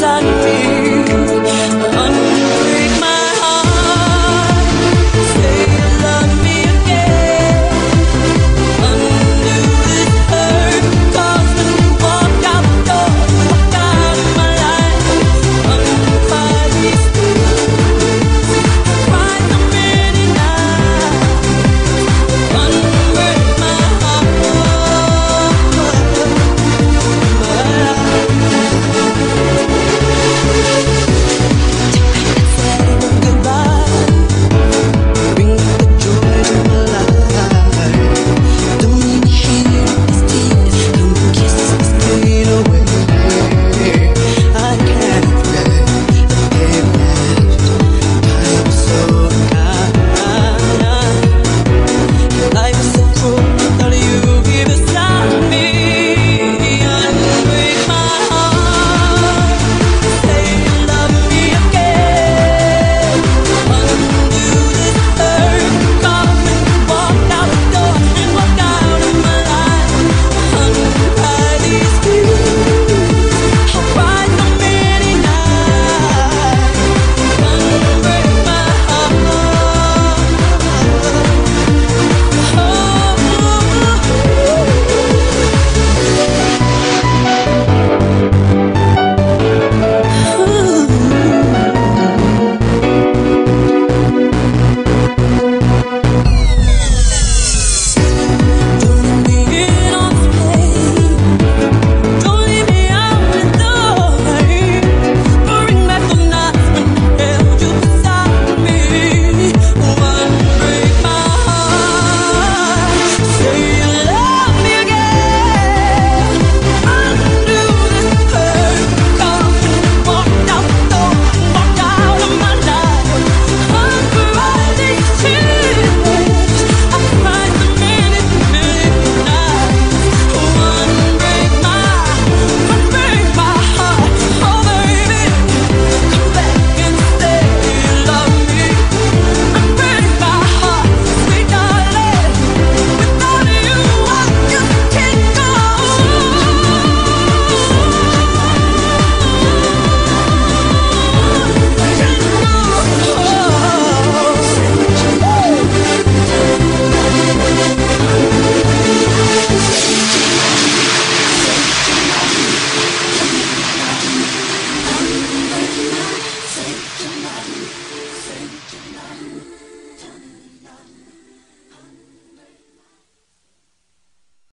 sun